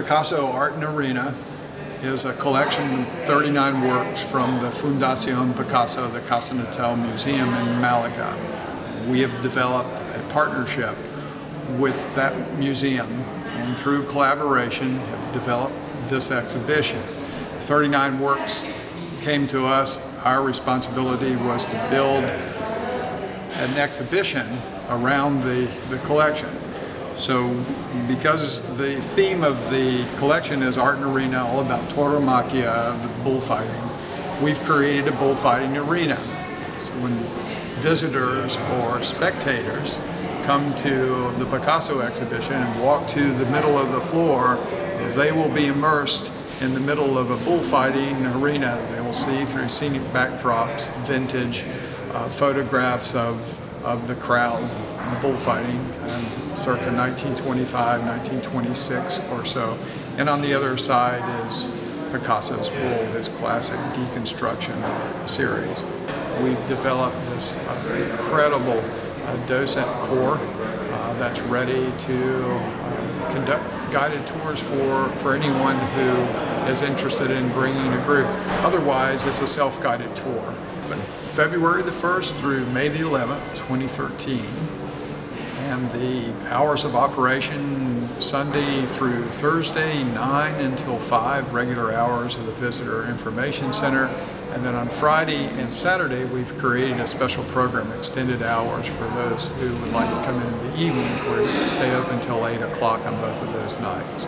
Picasso Art and Arena is a collection of 39 works from the Fundación Picasso, the Casa Natal Museum in Malaga. We have developed a partnership with that museum and through collaboration have developed this exhibition. 39 works came to us. Our responsibility was to build an exhibition around the, the collection. So because the theme of the collection is art and arena, all about tauromaquia, the bullfighting, we've created a bullfighting arena. So when visitors or spectators come to the Picasso exhibition and walk to the middle of the floor, they will be immersed in the middle of a bullfighting arena. They will see through scenic backdrops, vintage uh, photographs of, of the crowds of bullfighting circa 1925, 1926 or so. And on the other side is Picasso's Bull, his classic deconstruction series. We've developed this incredible uh, docent corps uh, that's ready to uh, conduct guided tours for, for anyone who is interested in bringing a group. Otherwise, it's a self-guided tour. But February the 1st through May the 11th, 2013, the hours of operation Sunday through Thursday, 9 until 5, regular hours of the Visitor Information Center. And then on Friday and Saturday, we've created a special program, extended hours, for those who would like to come in in the evenings, where we stay open until 8 o'clock on both of those nights.